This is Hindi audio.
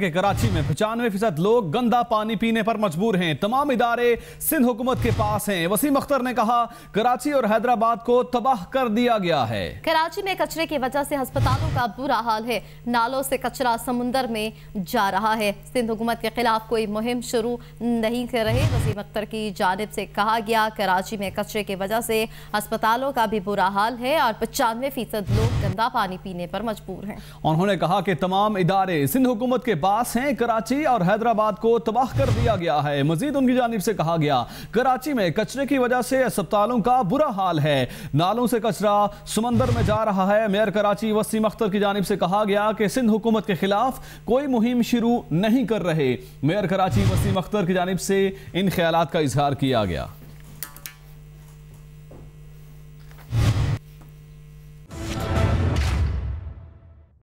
के कराची में पचानवे फ़ीसद लोग गंदा पानी पीने पर मजबूर हैं। तमाम इदारे सिंध हुकूमत के पास हैं। वसीम अख्तर ने कहा कराची और हैदराबाद को तबाह कर दिया गया है। कराची में कचरे की वजह से अस्पतालों का बुरा हाल है। नालों से कचरा समुंदर में जा रहा है। सिंध हुकूमत के खिलाफ कोई मुहिम शुरू नहीं कर रहे। वसीम अख्तर की जानब से कहा गया कराची में कचरे की वजह से अस्पतालों का भी बुरा हाल है और पचानवे फ़ीसद लोग गंदा पानी पीने पर मजबूर है। उन्होंने कहा कि तमाम इदारे सिंध हुकूमत के पास हैं, कराची और हैदराबाद को तबाह कर दिया गया है। मजीद उनकी जानब से कहा गया, कराची में कचरे की वजह से अस्पतालों का बुरा हाल है। नालों से कचरा समंदर में जा रहा है। मेयर कराची वसीम अख्तर की जानब से कहा गया कि सिंध हुकूमत के खिलाफ कोई मुहिम शुरू नहीं कर रहे। मेयर कराची वसीम अख्तर की जानब से इन ख्याल का इजहार किया गया।